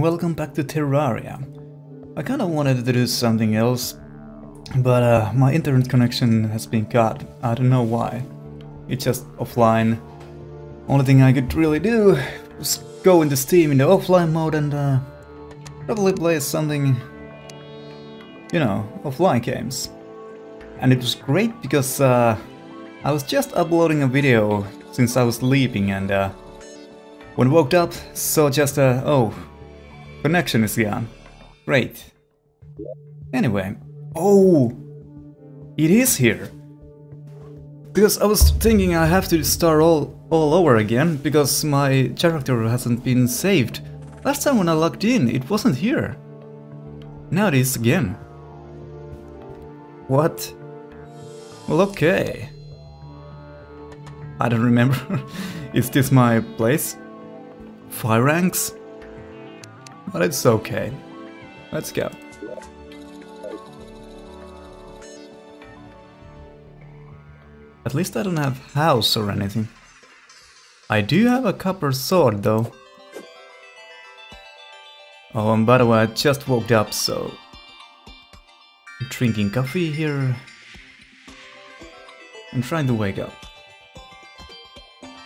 welcome back to Terraria. I kinda wanted to do something else, but uh, my internet connection has been cut. I don't know why. It's just offline. Only thing I could really do was go into Steam in the offline mode and uh, probably play something, you know, offline games. And it was great because uh, I was just uploading a video since I was sleeping and uh, when woke up saw just a, oh, connection is gone. Great. Anyway, oh, it is here. Because I was thinking I have to start all, all over again, because my character hasn't been saved. Last time when I logged in, it wasn't here. Now it is again. What? Well, okay. I don't remember. is this my place? Fire ranks? But it's okay. Let's go. At least I don't have house or anything. I do have a copper sword though. Oh, and by the way, I just woke up, so... Drinking coffee here. I'm trying to wake up.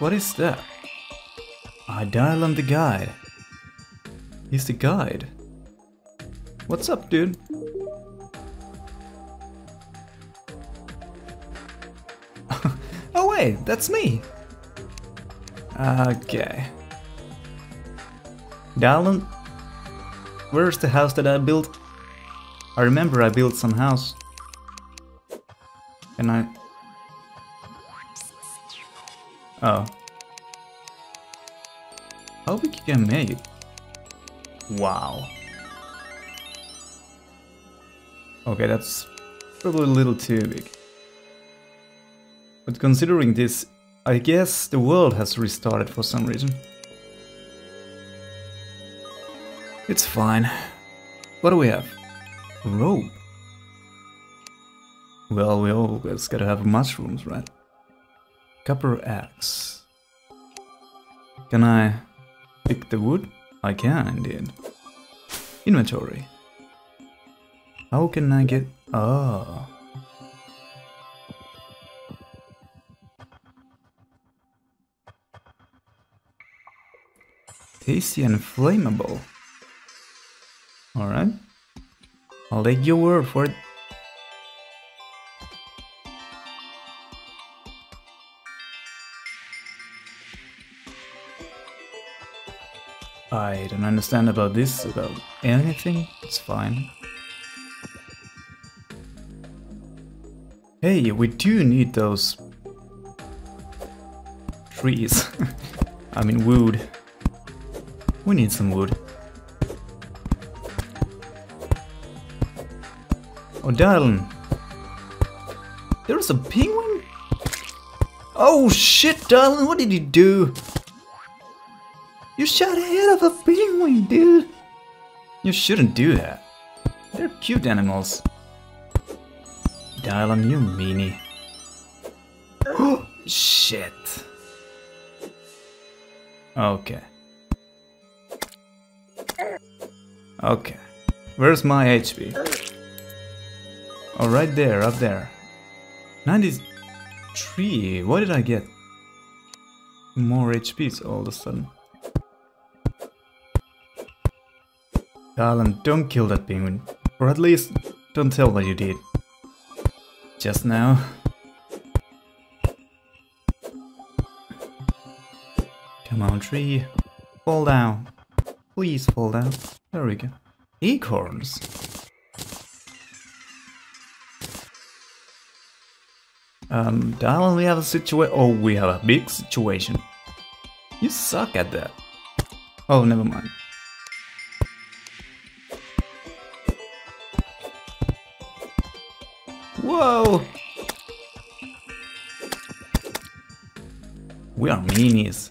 What is that? I Dylan the guide. He's the guide. What's up, dude? oh wait, that's me. Okay. Dylan, where's the house that I built? I remember I built some house. And I... Oh. How big can make? Wow. Okay, that's probably a little too big. But considering this, I guess the world has restarted for some reason. It's fine. What do we have? Rope. Well, we always gotta have mushrooms, right? Copper axe. Can I pick the wood? I can indeed. Inventory. How can I get... Oh. Tasty and flammable. Alright. I'll take your word for it. I don't understand about this, about anything, it's fine. Hey, we do need those trees. I mean wood. We need some wood. Oh, darling. There's a penguin? Oh shit, darling, what did you do? You shot ahead of a penguin, dude! You shouldn't do that. They're cute animals. Dylan you, meanie. Oh, shit. Okay. Okay. Where's my HP? Oh, right there, up there. 93. What did I get? More HPs all of a sudden. Darling, don't kill that penguin. Or at least, don't tell what you did. Just now. Come on, tree. Fall down. Please fall down. There we go. Acorns. Um, darling, we have a situation. Oh, we have a big situation. You suck at that. Oh, never mind. Whoa! We are minis.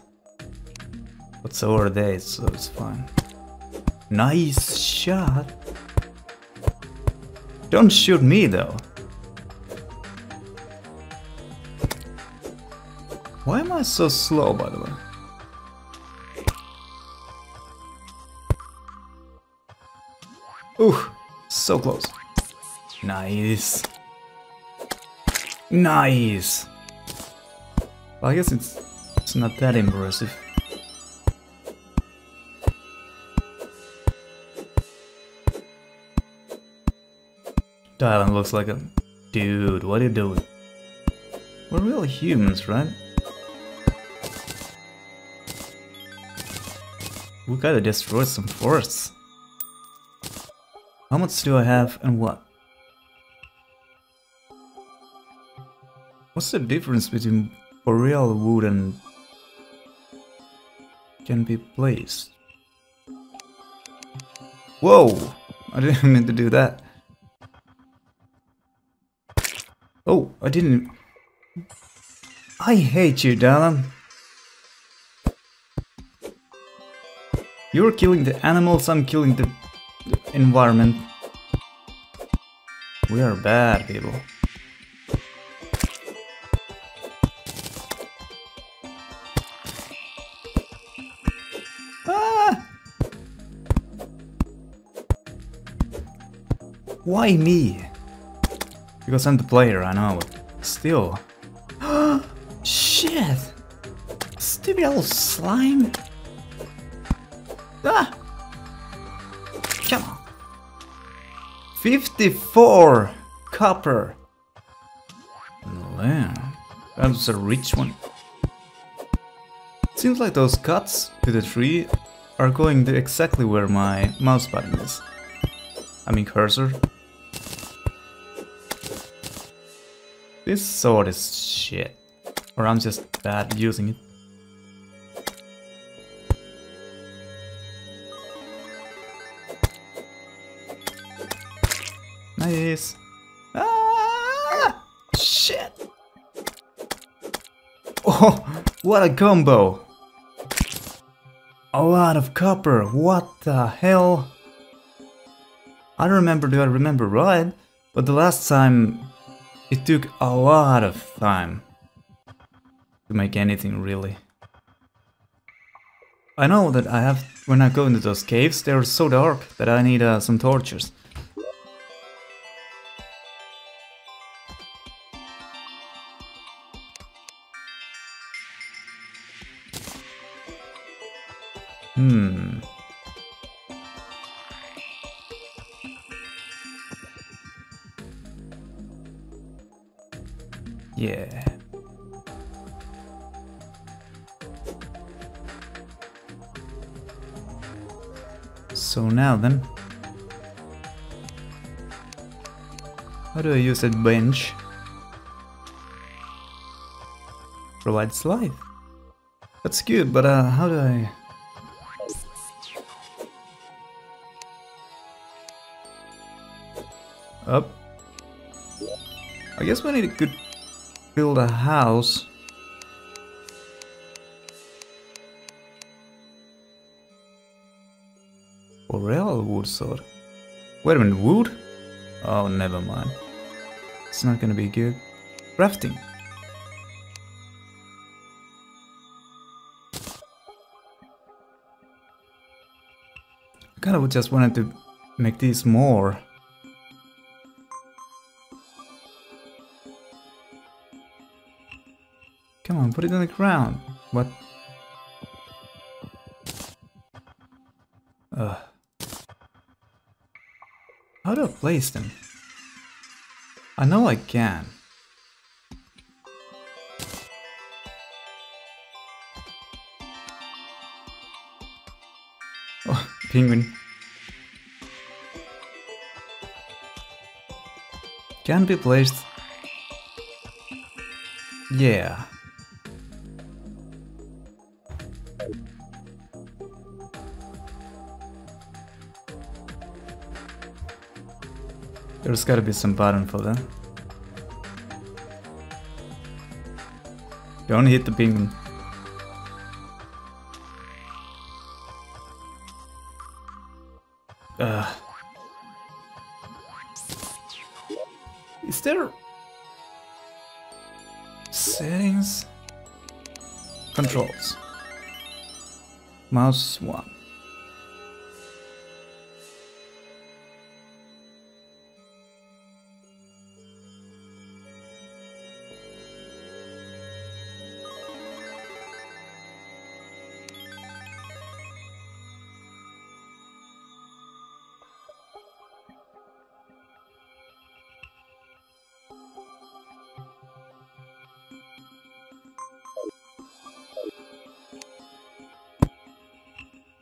But so are they, so it's fine. Nice shot. Don't shoot me though. Why am I so slow, by the way? Ooh, so close. Nice. Nice. Well, I guess it's it's not that impressive. Dylan looks like a dude. What are you doing? We're real humans, right? We gotta destroy some forests. How much do I have and what? What's the difference between boreal wood and can be placed? Whoa! I didn't mean to do that. Oh, I didn't... I hate you, Dylan. You're killing the animals, I'm killing the environment. We are bad people. Why me? Because I'm the player, I know, still. Shit! Stupid old slime! Ah! Come on. 54 copper. Man, that was a rich one. Seems like those cuts to the tree are going exactly where my mouse button is. I mean cursor. This sword is shit. Or I'm just bad using it. Nice. Ah! Shit. Oh, what a combo. A lot of copper. What the hell? I don't remember, do I remember right? But the last time it took a lot of time to make anything really. I know that I have, when I go into those caves, they're so dark that I need uh, some torches. Hmm. Yeah. So now then. How do I use that bench? Provides life. That's good, but uh, how do I... Up. I guess we need a good build a house. Boreal wood sword. Wait a minute, wood? Oh, never mind. It's not gonna be good. Crafting. I kind of just wanted to make these more. Put it on the ground. What? Ugh. How do I place them? I know I can. Oh, penguin. Can be placed. Yeah. There's gotta be some button for that. Don't hit the penguin. Uh. Is there... Settings? Controls. Mouse 1.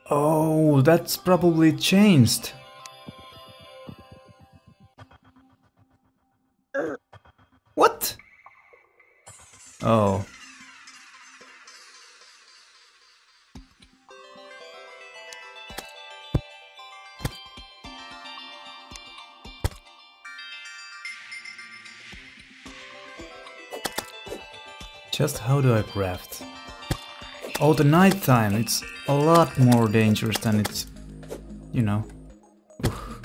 Oh, that's probably changed. What? Oh. Just how do I craft? Oh, the night time, it's a lot more dangerous than it's, you know. Oof.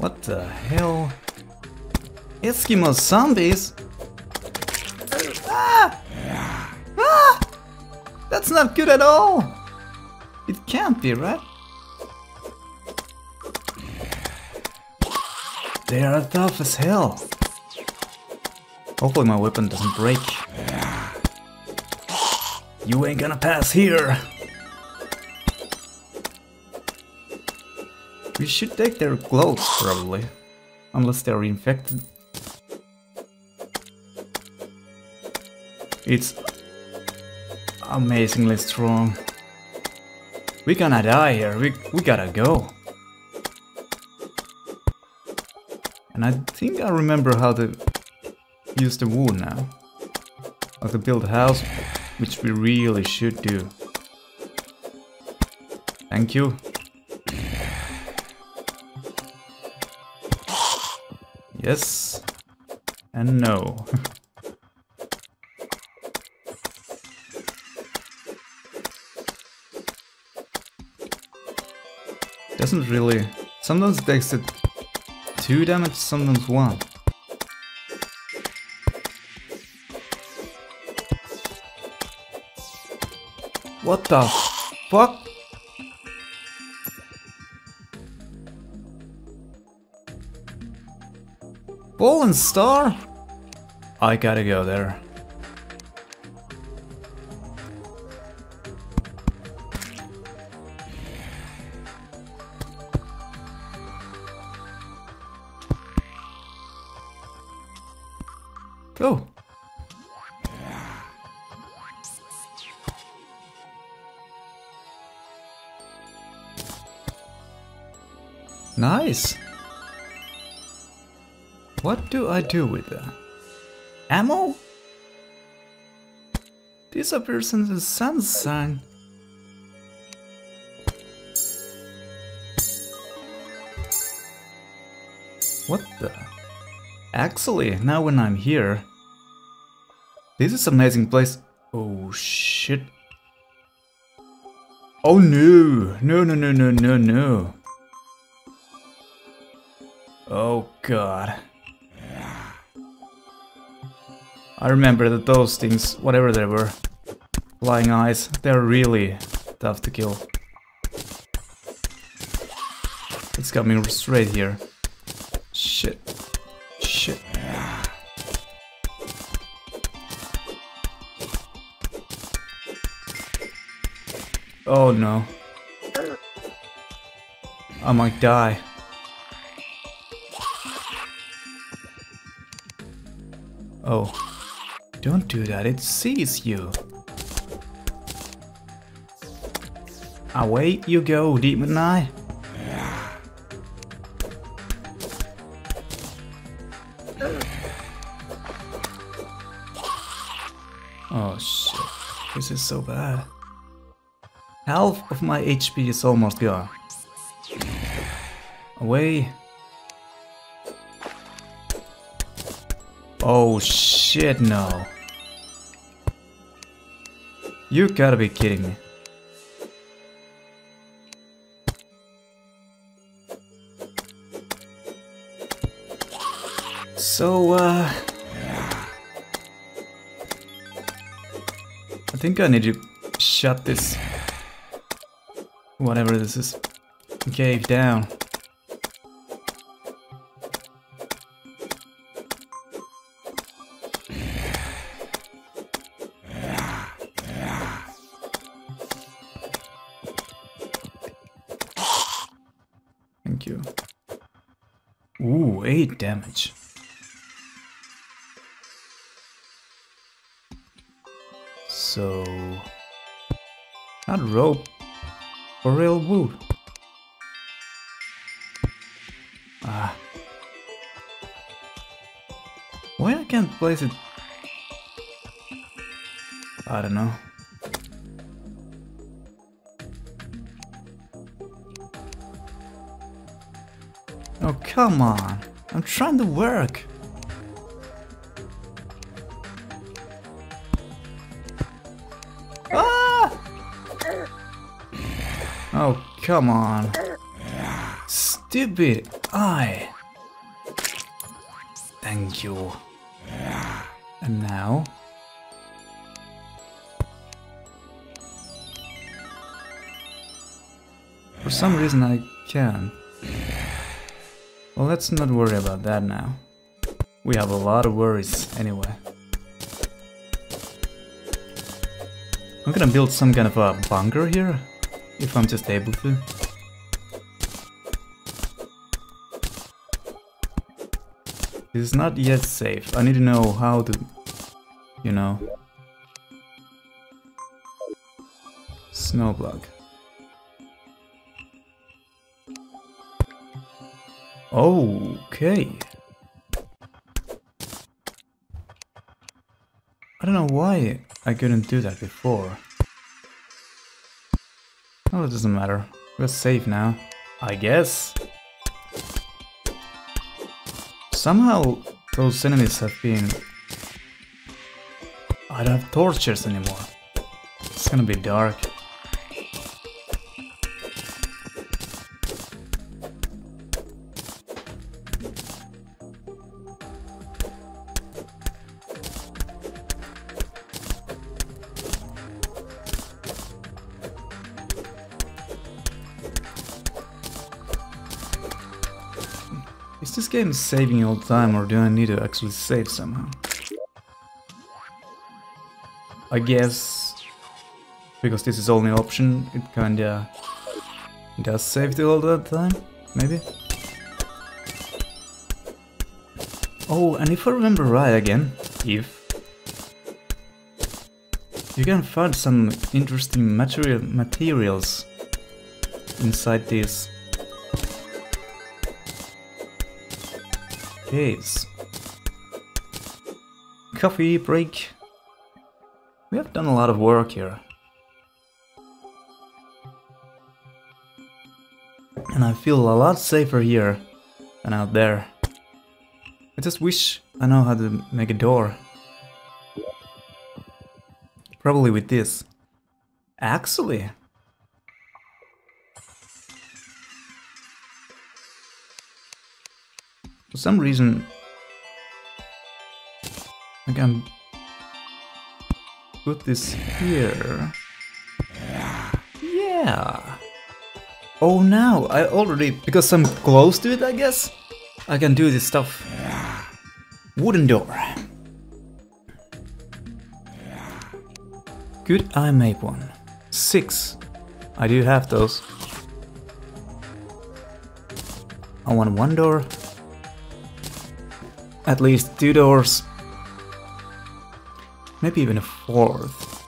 What the hell? Eskimo zombies? Ah! Ah! That's not good at all! It can't be, right? They are tough as hell. Hopefully my weapon doesn't break. You ain't gonna pass here! We should take their clothes, probably. Unless they're infected. It's amazingly strong. We're gonna die here, we, we gotta go. And I think I remember how to use the wood now. How to build a house, which we really should do. Thank you. Yes. And no. Doesn't really... Sometimes it takes it 2 damage, sometimes 1. What the fuck? Fallen Star? I gotta go there. Do with that? Ammo? Disappears in the sunshine. What the? Actually, now when I'm here... This is amazing place. Oh shit. Oh no! No, no, no, no, no, no. Oh god. I remember that those things, whatever they were, flying eyes, they're really tough to kill. It's coming straight here. Shit. Shit. Oh no. I might die. Oh. Don't do that, it sees you. Away you go, Demon Eye. Oh shit, this is so bad. Half of my HP is almost gone. Away. Oh shit, no. You gotta be kidding me. So, uh... I think I need to shut this... Whatever this is. Cave down. You. Ooh, 8 damage. So... Not rope, or real wood. Ah. Why I can't place it? I don't know. Come on. I'm trying to work. Ah! Oh, come on. Stupid eye. Thank you. And now? For some reason I can. Well, let's not worry about that now. We have a lot of worries anyway. I'm gonna build some kind of a bunker here, if I'm just able to. This is not yet safe. I need to know how to, you know, snow Okay. I don't know why I couldn't do that before. Oh, it doesn't matter. We're safe now. I guess. Somehow those enemies have been... I don't have torches anymore. It's gonna be dark. Is game saving all the time or do I need to actually save somehow? I guess because this is only option, it kinda does save all the time, maybe? Oh, and if I remember right again, if you can find some interesting material materials inside these caves. Coffee break. We have done a lot of work here. And I feel a lot safer here than out there. I just wish I know how to make a door. Probably with this. Actually, For some reason, I can put this here. Yeah. Oh, now I already, because I'm close to it, I guess, I can do this stuff. Wooden door. Could I make one? Six. I do have those. I want one door, at least two doors. Maybe even a fourth.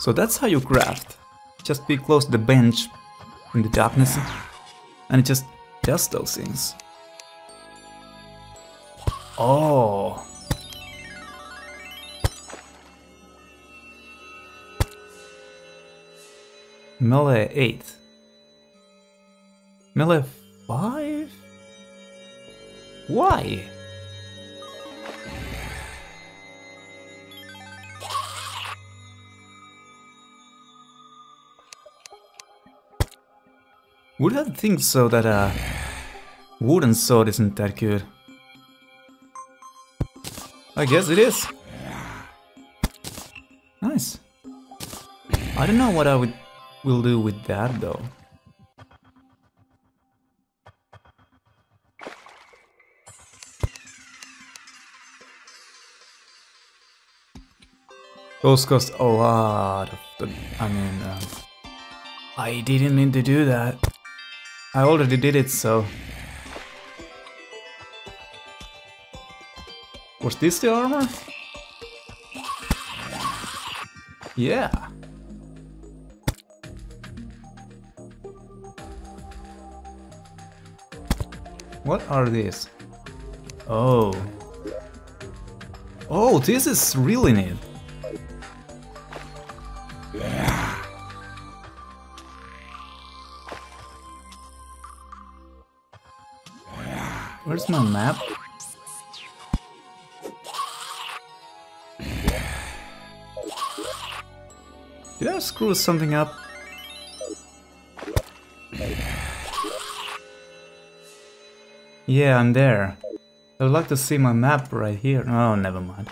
So that's how you craft. Just be close to the bench in the darkness and it just does those things. Oh. Melee 8. Melee 5? Why? Would have think so that a wooden sword isn't that good. I guess it is. Nice. I don't know what I would will do with that though. Those cost a lot of the, I mean, uh, I didn't mean to do that. I already did it, so... Was this the armor? Yeah. What are these? Oh. Oh, this is really neat. Where's my map? Did I screw something up? Yeah, I'm there. I would like to see my map right here. Oh, never mind.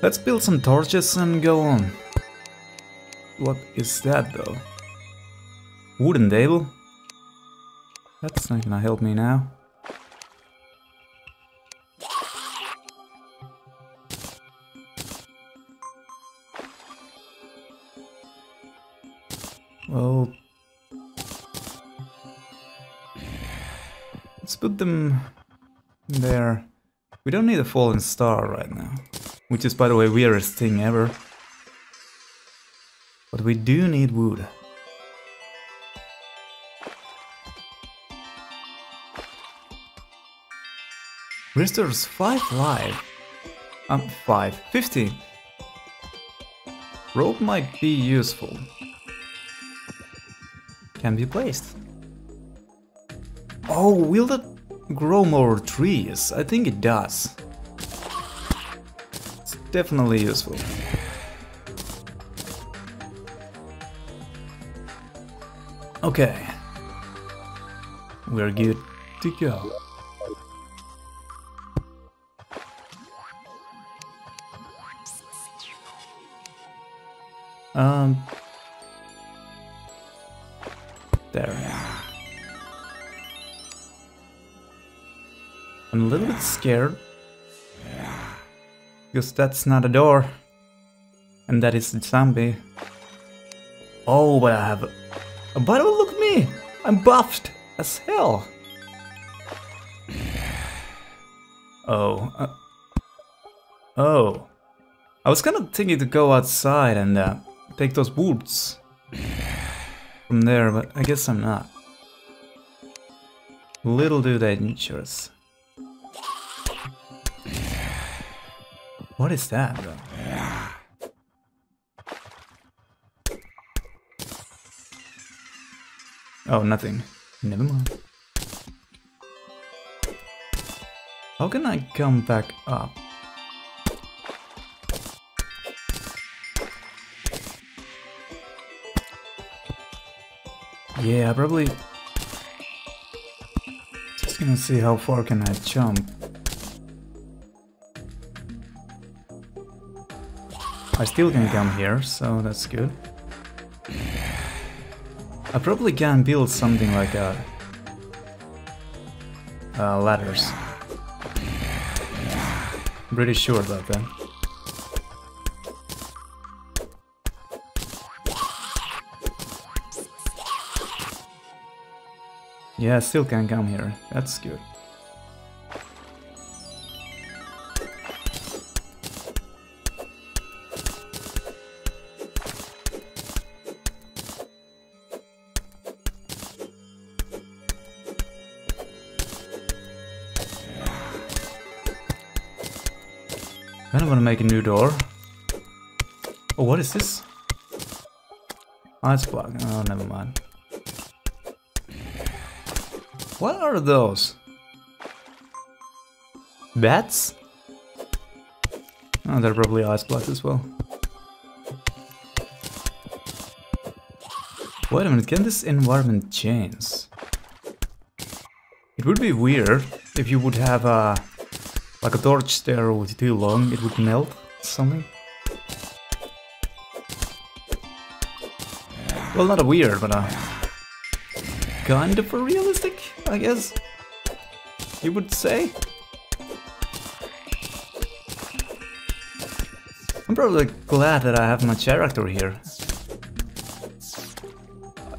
Let's build some torches and go on. What is that though? Wooden table? That's not gonna help me now. Well... Let's put them there. We don't need a fallen star right now. Which is, by the way, weirdest thing ever. But we do need wood. Restores 5 life. Um, 5. 15. Rope might be useful. Can be placed. Oh, will that grow more trees? I think it does. It's definitely useful. Okay. We're good to go. Um, there. I'm a little bit scared. Because that's not a door. And that is a zombie. Oh, but I have... A... The way, look at me! I'm buffed as hell! Oh. Uh... Oh. I was kind of thinking to go outside and uh, take those boots from there, but I guess I'm not. Little do they dangerous. What is that, though? Oh, nothing. Never mind. How can I come back up? Yeah, probably... Just gonna see how far can I jump. I still can come here, so that's good. I probably can build something like a... Uh, ladders. Pretty sure about that. Yeah, still can come here. That's good. Of want to make a new door. Oh, what is this? Ah, Ice block. Oh, never mind. What are those? Bats? Oh, they're probably ice blocks as well. Wait a minute, can this environment change? It would be weird if you would have a like a torch there with too long, it would melt something. Well, not a weird, but a kind of a realistic, I guess. You would say. I'm probably glad that I have my character here.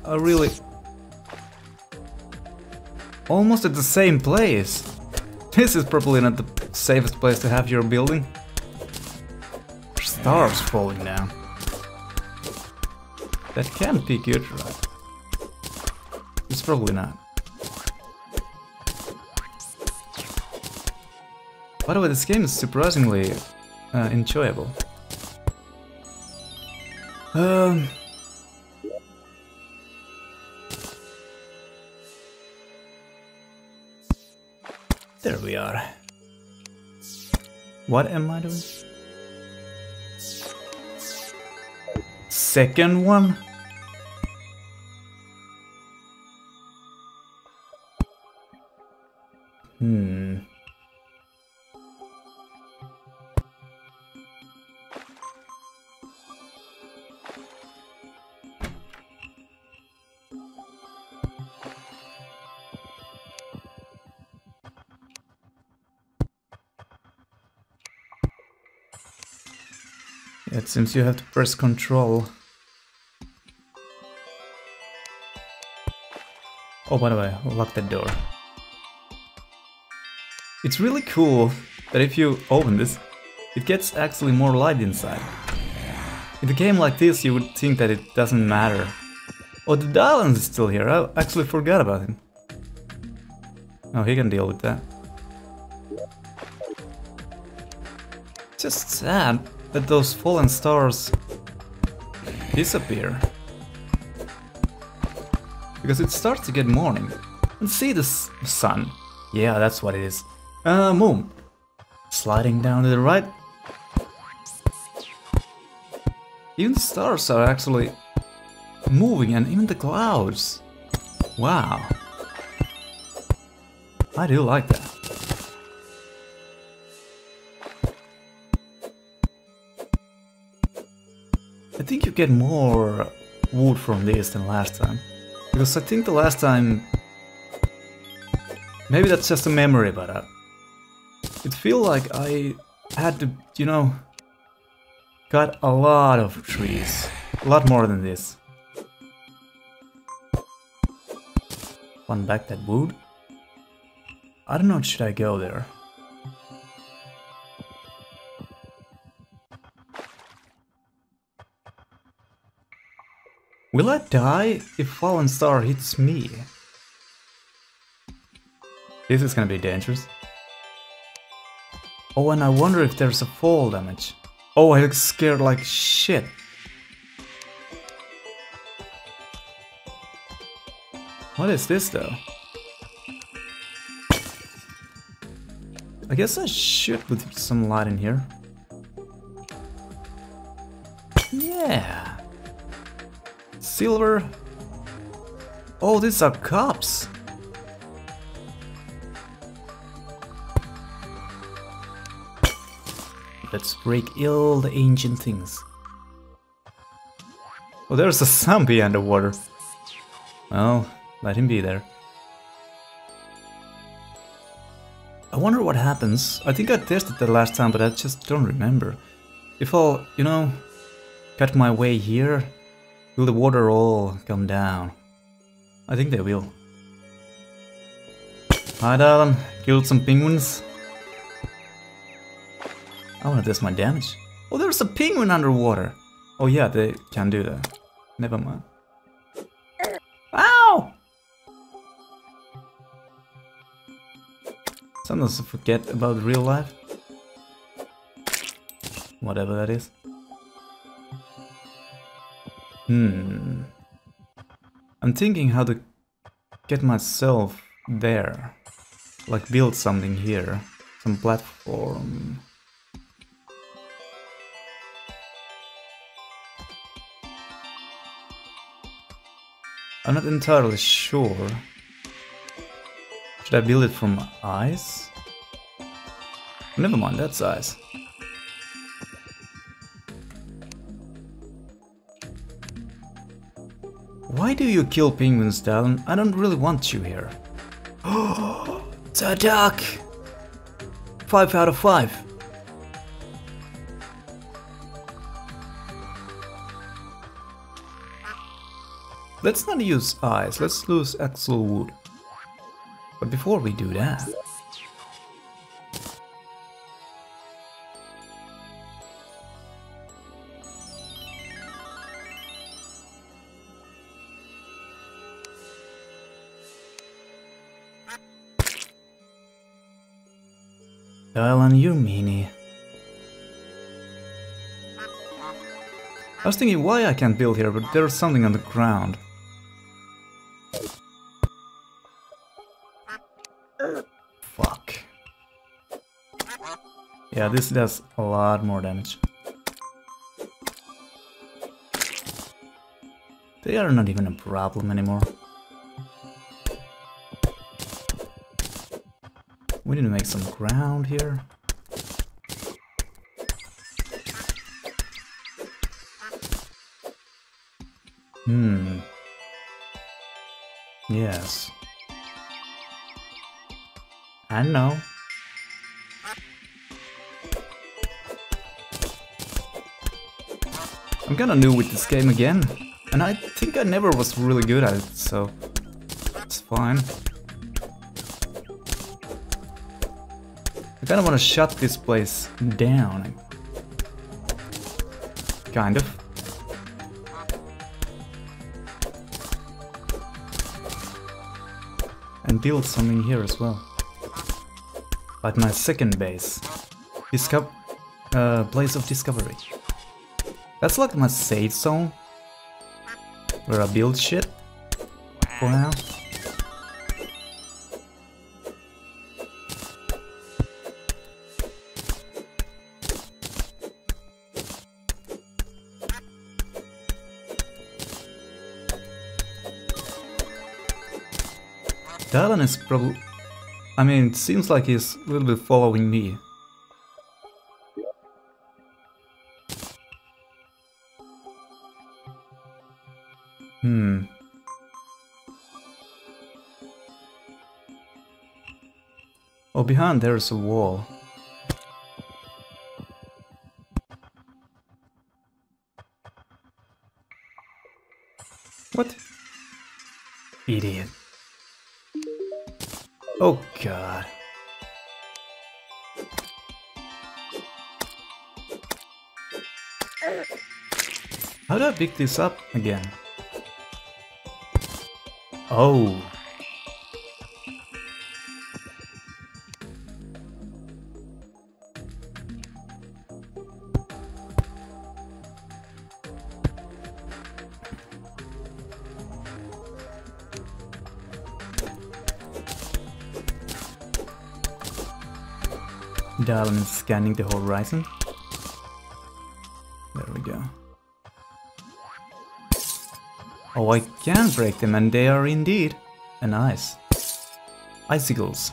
I really... Almost at the same place. This is probably not the safest place to have your building. stars falling down. That can't be good, right? It's probably not. By the way, this game is surprisingly uh, enjoyable. Um, there we are. What am I doing? Second one? Hmm. Seems you have to press control. Oh, by the way, lock that door. It's really cool that if you open this, it gets actually more light inside. In a game like this, you would think that it doesn't matter. Oh, the Dylan is still here. I actually forgot about him. Oh, he can deal with that. Just sad that those fallen stars disappear. Because it starts to get morning. And see the sun. Yeah, that's what it is. Uh, moon. Sliding down to the right. Even the stars are actually moving and even the clouds. Wow. I do like that. Think you get more wood from this than last time. Because I think the last time... Maybe that's just a memory, but uh, it feel like I had to, you know, cut a lot of trees. A lot more than this. One back that wood. I don't know, should I go there? Will I die if Fallen Star hits me? This is gonna be dangerous. Oh, and I wonder if there's a fall damage. Oh, I look scared like shit. What is this though? I guess I should put some light in here. Yeah. Silver. Oh, these are cups. Let's break all the ancient things. Oh, there's a zombie underwater. Well, let him be there. I wonder what happens. I think I tested that last time, but I just don't remember. If I'll, you know, cut my way here, will the water all come down? I think they will. Hi, darling. Killed some penguins. I wanna test my damage. Oh, there's a penguin underwater. Oh yeah, they can do that. Never mind. Ow! Sometimes I forget about real life. Whatever that is. Hmm. I'm thinking how to get myself there. Like build something here. Some platform. I'm not entirely sure. Should I build it from ice? Never mind, that's ice. Why do you kill penguins, Dylan? I don't really want you here. it's a duck! 5 out of 5. Let's not use eyes, let's use axle wood. But before we do that... Dylan, you meanie. I was thinking why I can't build here, but there's something on the ground. Fuck. Yeah, this does a lot more damage. They are not even a problem anymore. We need to make some ground here. Hmm. Yes. I know. I'm kinda new with this game again, and I think I never was really good at it, so it's fine. I kinda wanna shut this place down. Kind of. And build something here as well. Like my second base. Discover... Uh, place of discovery. That's like my safe zone. Where I build shit. For now. Dylan is probably... I mean, it seems like he's a little bit following me. Hmm. Oh, behind there's a wall. What? Idiot. God. How do I pick this up again? Oh. Darwin is scanning the horizon. There we go. Oh, I can break them, and they are indeed an ice. Icicles.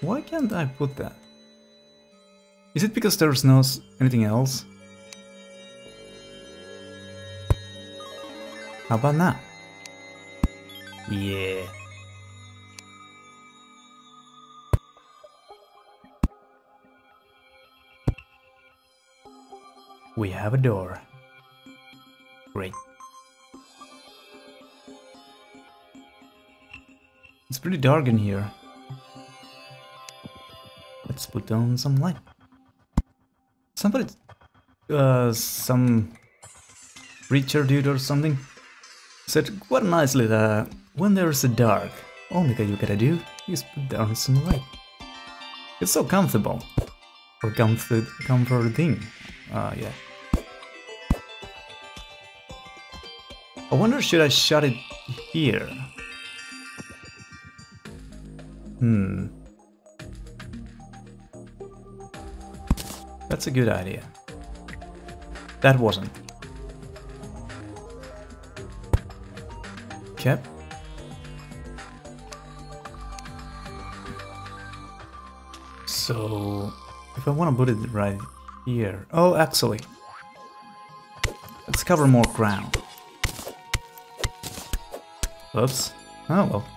Why can't I put that? Is it because there's no anything else? How about now? Have a door. Great. It's pretty dark in here. Let's put on some light. Somebody... Uh, some... Preacher dude or something said quite nicely that when there's a dark, only thing you gotta do is put down some light. It's so comfortable. Or comfort comforting. Ah, uh, yeah. I wonder should I shut it here? Hmm. That's a good idea. That wasn't. Okay. So, if I want to put it right here... Oh, actually. Let's cover more ground. Oops. Oh well.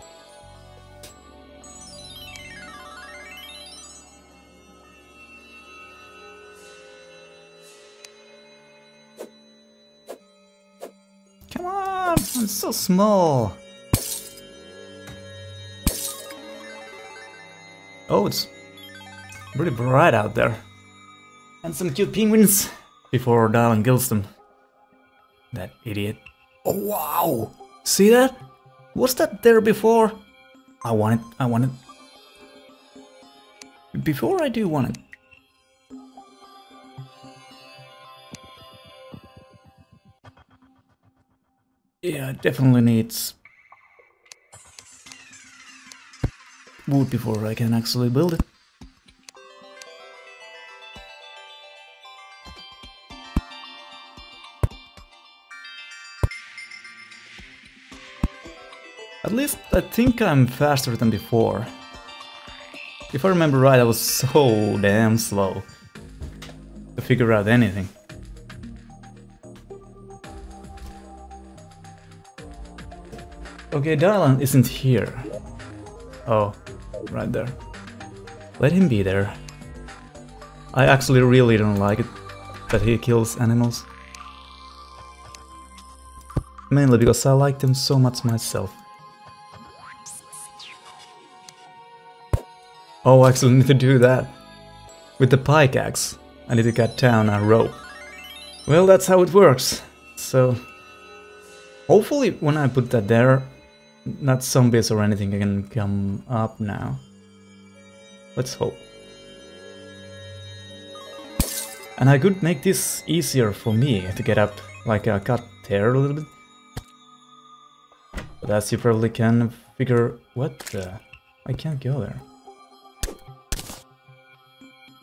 Come on! I'm so small! Oh, it's pretty bright out there. And some cute penguins before Darling kills them. That idiot. Oh, wow! See that? Was that there before? I want it, I want it. Before I do want it. Yeah, definitely needs wood before I can actually build it. At least I think I'm faster than before. If I remember right, I was so damn slow to figure out anything. Okay, Dylan isn't here. Oh, right there. Let him be there. I actually really don't like it that he kills animals. Mainly because I like them so much myself. Oh, I actually need to do that. With the pickaxe, I need to cut down a rope. Well, that's how it works. So, hopefully when I put that there, not zombies or anything can come up now. Let's hope. And I could make this easier for me to get up, like I cut there a little bit. But as you probably can figure... What the... I can't go there.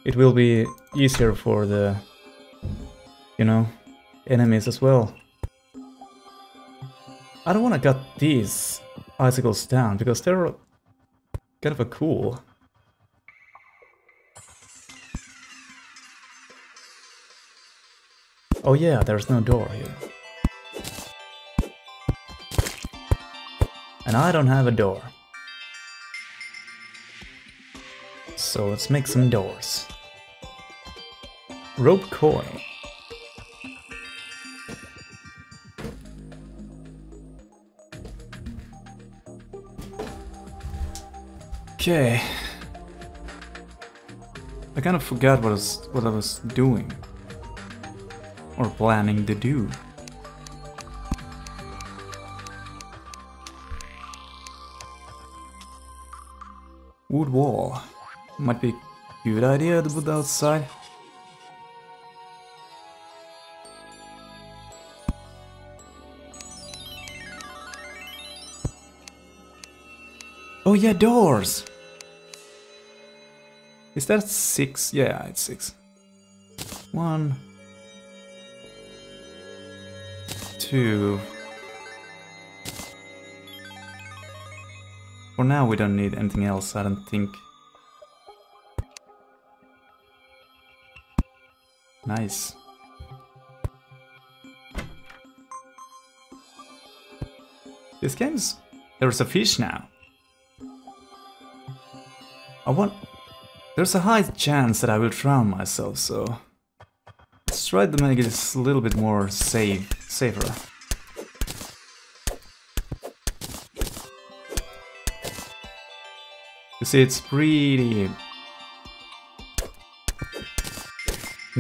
It will be easier for the... You know, enemies as well. I don't want to cut these icicles down because they're kind of a cool. Oh yeah, there's no door here. And I don't have a door. So let's make some doors. Rope coil. Okay. I kind of forgot what I was, what I was doing. Or planning to do. Wood wall. Might be a good idea to put outside. Oh yeah, doors! Is that six? Yeah, it's six. One. Two. For now we don't need anything else, I don't think. Nice. This game's... There's a fish now. I want... There's a high chance that I will drown myself, so... Let's try to make it a little bit more safe, safer. You see, it's pretty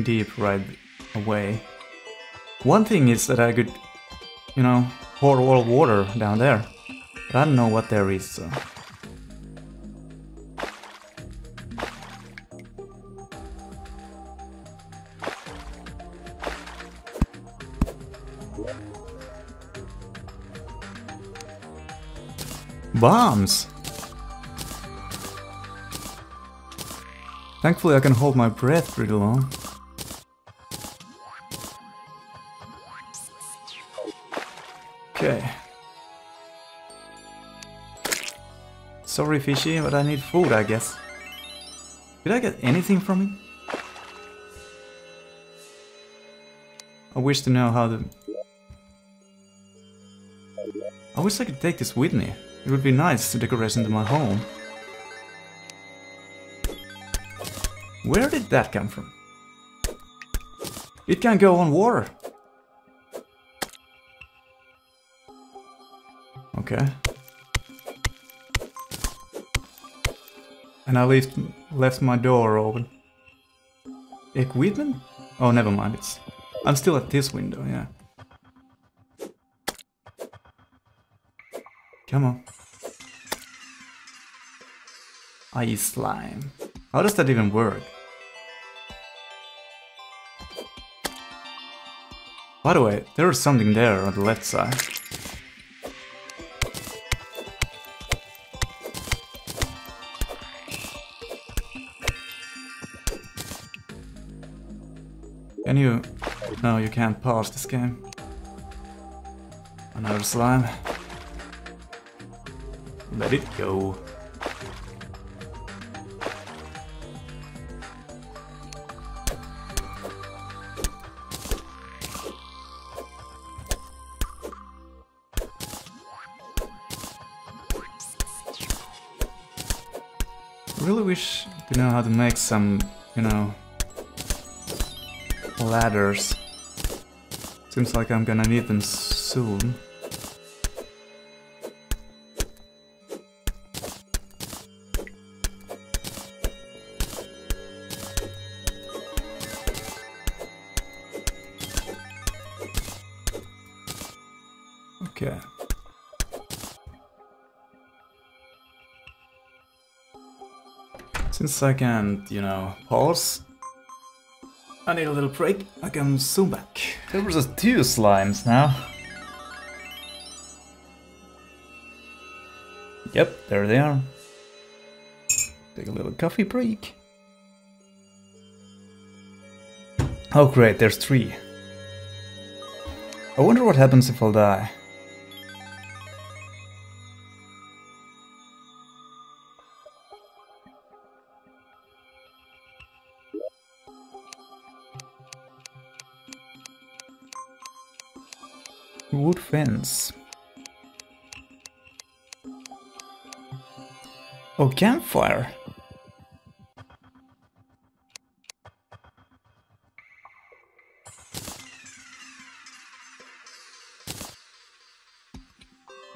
deep right away. One thing is that I could, you know, pour all water down there. But I don't know what there is, so... Bombs! Thankfully I can hold my breath pretty long. Okay. Sorry fishy, but I need food I guess. Did I get anything from it? I wish to know how to... I wish I could take this with me. It would be nice to decorate into my home. Where did that come from? It can go on water. Okay. And I left, left my door open. Equipment? Oh, never mind. It's I'm still at this window, yeah. Come on. Ice slime. How does that even work? By the way, there is something there on the left side. Can you... No, you can't pause this game. Another slime. Let it go. To know how to make some, you know, ladders. Seems like I'm gonna need them soon. Okay. Since I can't, you know, pause, I need a little break. I can zoom back. There was just two slimes now. Yep, there they are. Take a little coffee break. Oh great, there's three. I wonder what happens if I'll die. Oh, campfire.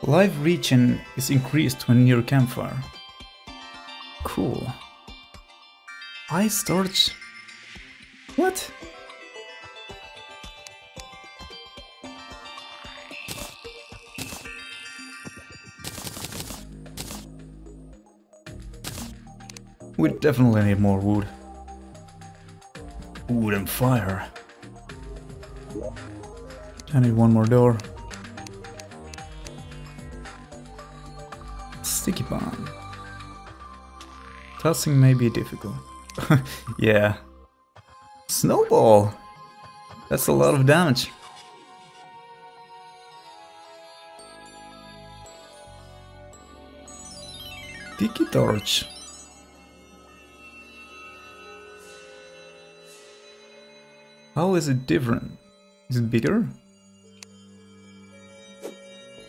Life regen is increased when near campfire. Cool. Ice storage. We definitely need more wood. Wood and fire. I need one more door. Sticky bomb. Tossing may be difficult. yeah. Snowball! That's a lot of damage. Tiki torch. How is it different? Is it bigger?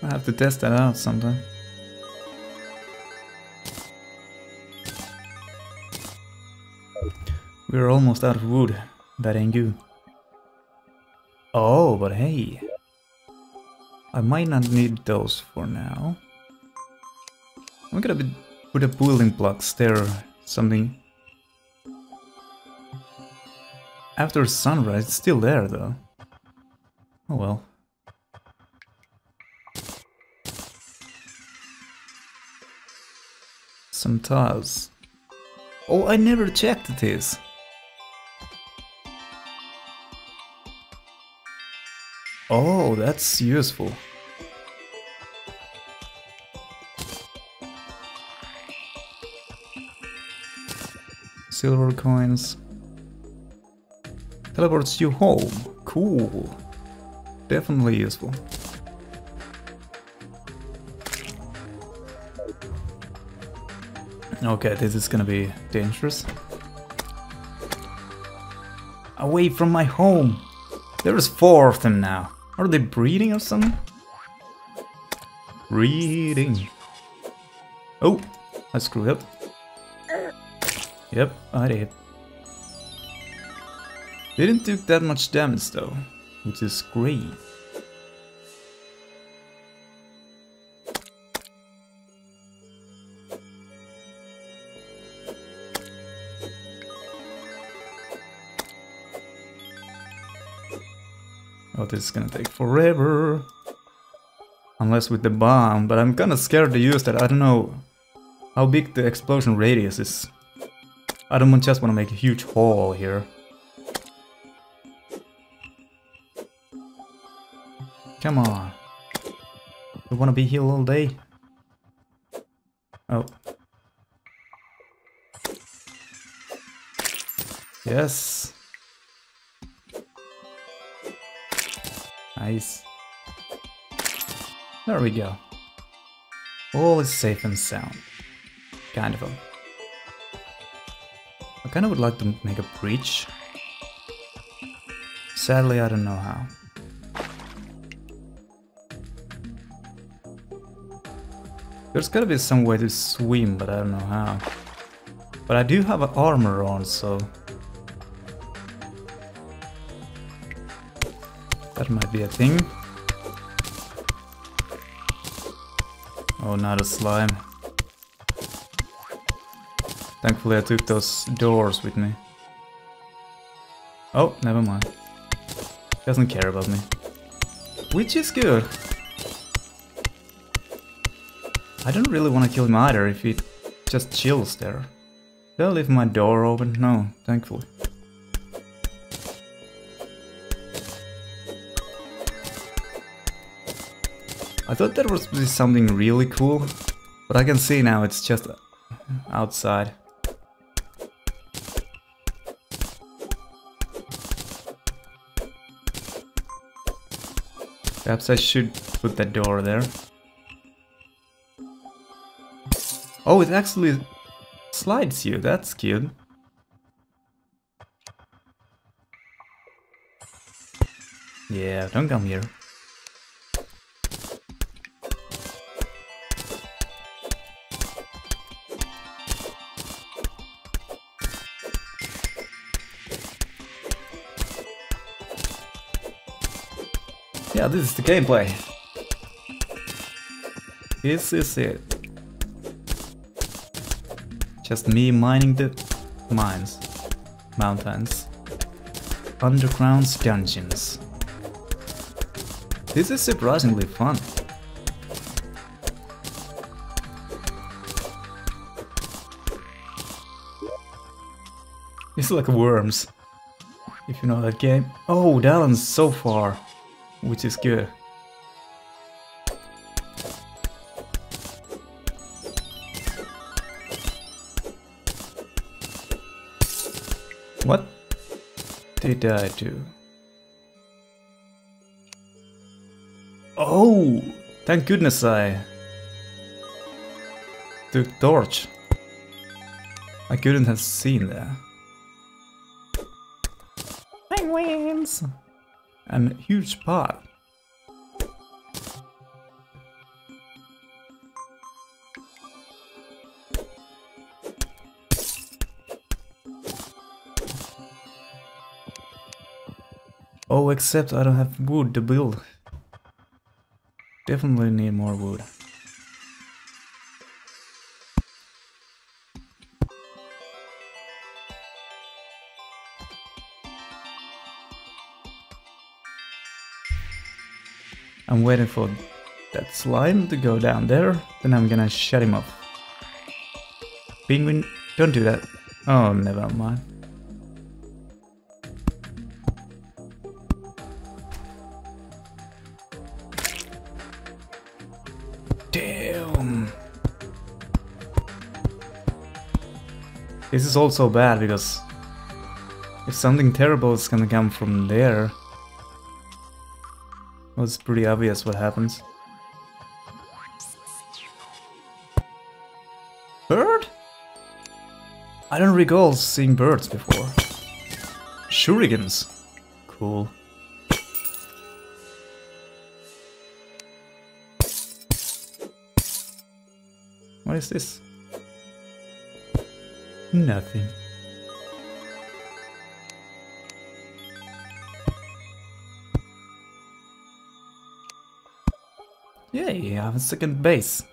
I have to test that out sometime. We're almost out of wood. That ain't good. Oh, but hey. I might not need those for now. I'm gonna put a building blocks there. Something After sunrise, it's still there though. Oh well. Some tiles. Oh, I never checked this. Oh, that's useful. Silver coins. Teleports you home. Cool. Definitely useful. Okay, this is gonna be dangerous. Away from my home! There's four of them now. Are they breeding or something? Breeding. Oh, I screwed up. Yep, I did. Didn't do that much damage though, which is great. Oh, this is gonna take forever. unless with the bomb, but I'm kinda scared to use that. I don't know how big the explosion radius is. I don't just want to make a huge hole here. Come on. You wanna be here all day? Oh. Yes. Nice. There we go. All is safe and sound. Kind of. I kind of would like to make a breach. Sadly, I don't know how. There's gotta be some way to swim, but I don't know how. But I do have an armor on, so... That might be a thing. Oh, not a slime. Thankfully I took those doors with me. Oh, never mind. Doesn't care about me. Which is good. I don't really want to kill him either if he just chills there. Did I leave my door open? No, thankfully. I thought that was something really cool, but I can see now it's just uh, outside. Perhaps I should put that door there. Oh, it actually slides you, that's cute. Yeah, don't come here. Yeah, this is the gameplay. This is it. Just me mining the mines, mountains, underground dungeons. This is surprisingly fun. It's like worms, if you know that game. Oh, that one's so far which is good. Did I too. Oh, thank goodness I took torch. I couldn't have seen that. Penguins! and huge pot. Except I don't have wood to build. Definitely need more wood. I'm waiting for that slime to go down there, then I'm gonna shut him off. Penguin, don't do that. Oh, never mind. This is also bad because if something terrible is gonna come from there, well, it's pretty obvious what happens. Bird? I don't recall seeing birds before. Shurikens. Cool. What is this? Nothing. Yay, I have a second base.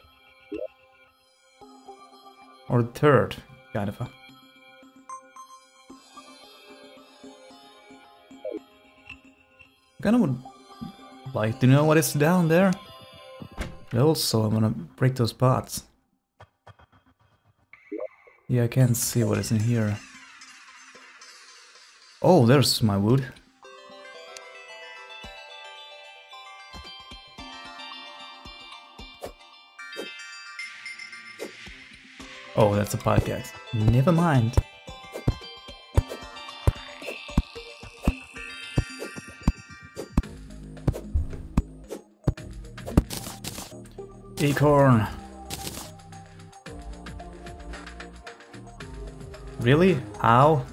Or third, kind of. A. Kinda would like to know what is down there. Also, I wanna break those pots. Yeah, I can't see what is in here. Oh, there's my wood. Oh, that's a podcast. Never mind. Acorn. Really? How?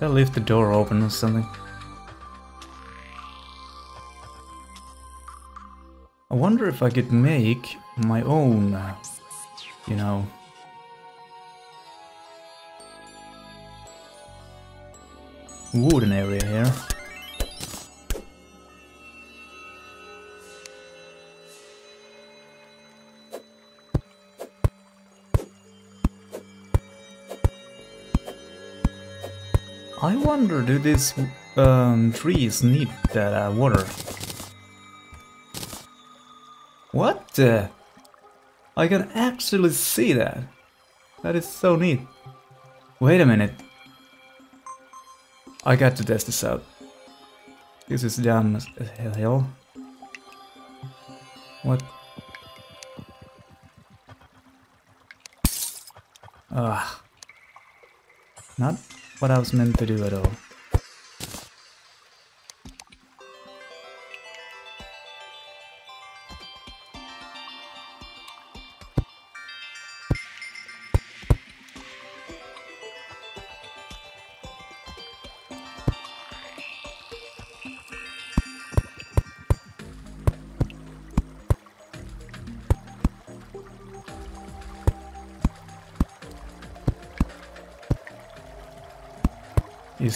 I leave the door open or something. I wonder if I could make my own, you know... Wooden area here. I wonder, do these um, trees need that uh, water? What? I can actually see that. That is so neat. Wait a minute. I got to test this out. This is dumb as hell. What? Ah. Not what I was meant to do at all.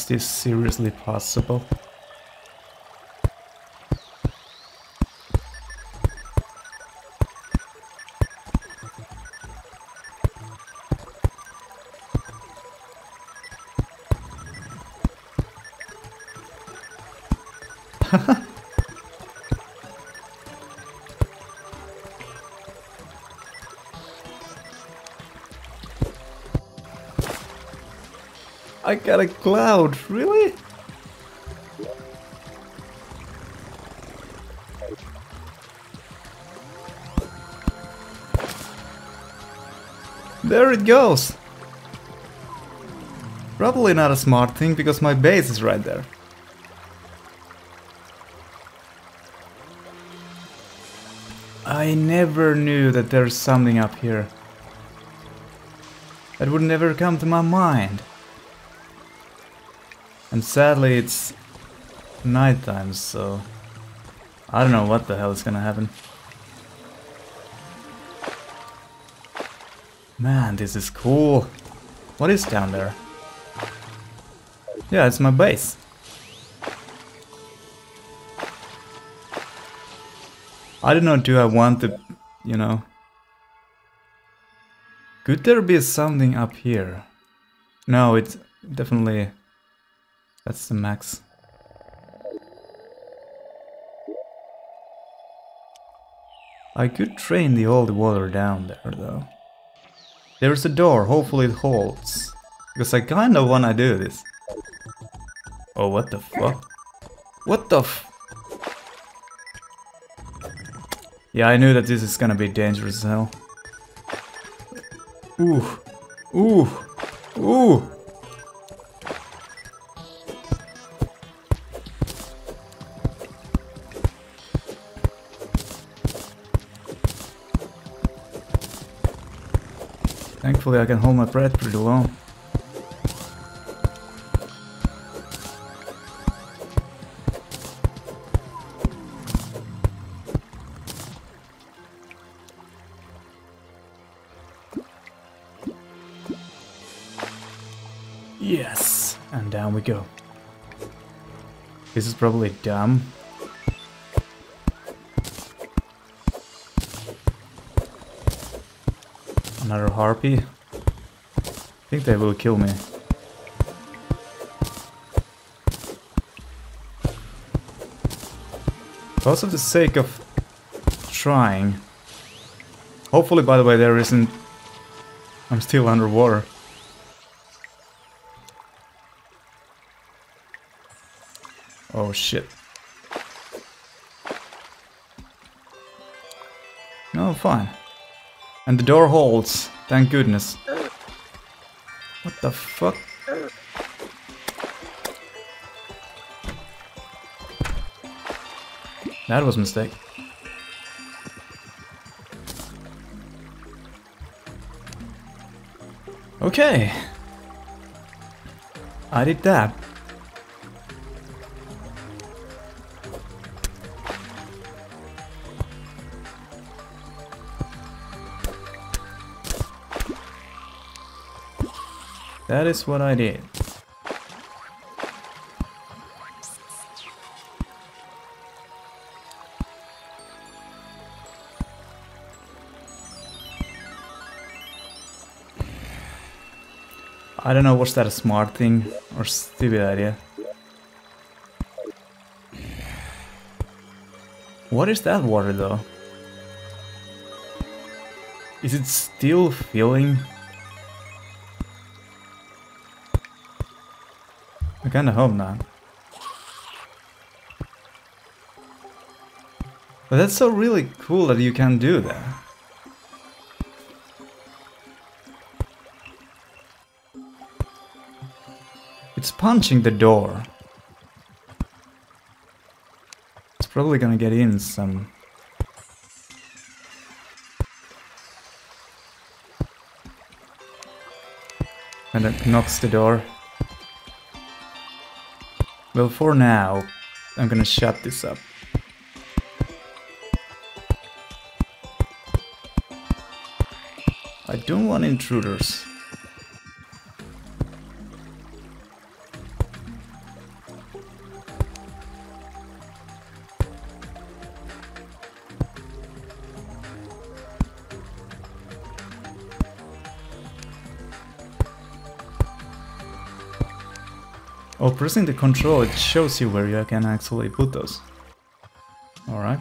Is this seriously possible? I got a cloud, really? There it goes! Probably not a smart thing because my base is right there. I never knew that there's something up here. That would never come to my mind. And sadly it's nighttime, so I don't know what the hell is gonna happen. Man, this is cool. What is down there? Yeah, it's my base. I don't know, do I want to, you know... Could there be something up here? No, it's definitely... That's the max. I could drain the old water down there, though. There's a door, hopefully it holds. Because I kinda wanna do this. Oh, what the fuck? What the f- Yeah, I knew that this is gonna be dangerous as hell. Ooh. Ooh. Ooh. Thankfully I can hold my breath pretty long. Yes, and down we go. This is probably dumb. Another harpy. Think they will kill me. Also the sake of trying. Hopefully, by the way, there isn't... I'm still underwater. Oh shit. No, fine. And the door holds, thank goodness. The fuck? That was a mistake. Okay. I did that. That is what I did. I don't know, was that a smart thing or stupid idea? What is that water though? Is it still filling? I kinda hope not. But that's so really cool that you can do that. It's punching the door. It's probably gonna get in some... And it knocks the door. Well, for now, I'm gonna shut this up. I don't want intruders. Pressing the control, it shows you where you can actually put those. Alright.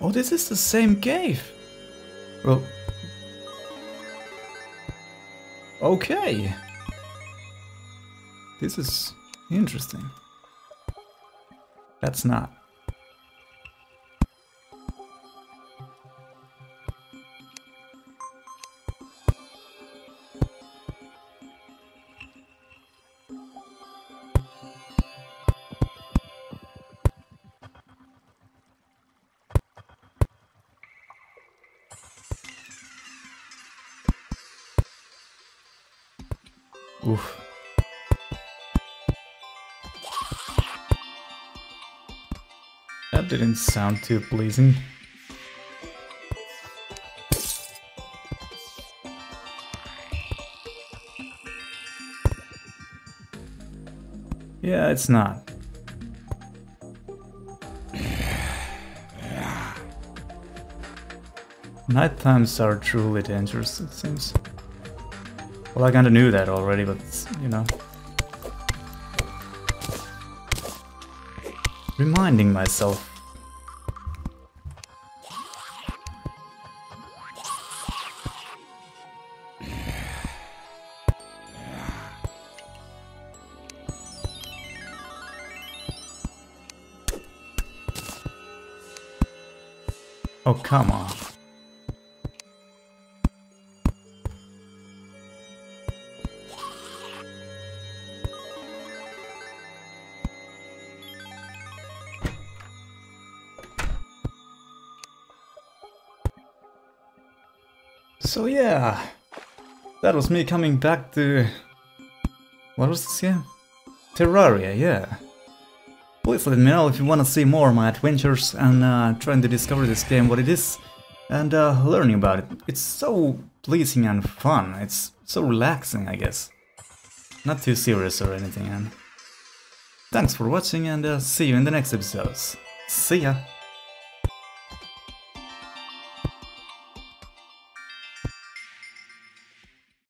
Oh, this is the same cave! Well, Okay. This is interesting. That's not. Oof. That didn't sound too pleasing. Yeah, it's not. Night times are truly dangerous, it seems. Well, I kinda knew that already, but, you know. Reminding myself. Oh, come on. That was me coming back to... What was this game? Terraria, yeah. Please let me know if you want to see more of my adventures and uh, trying to discover this game, what it is, and uh, learning about it. It's so pleasing and fun, it's so relaxing, I guess. Not too serious or anything, and Thanks for watching and uh, see you in the next episodes. See ya!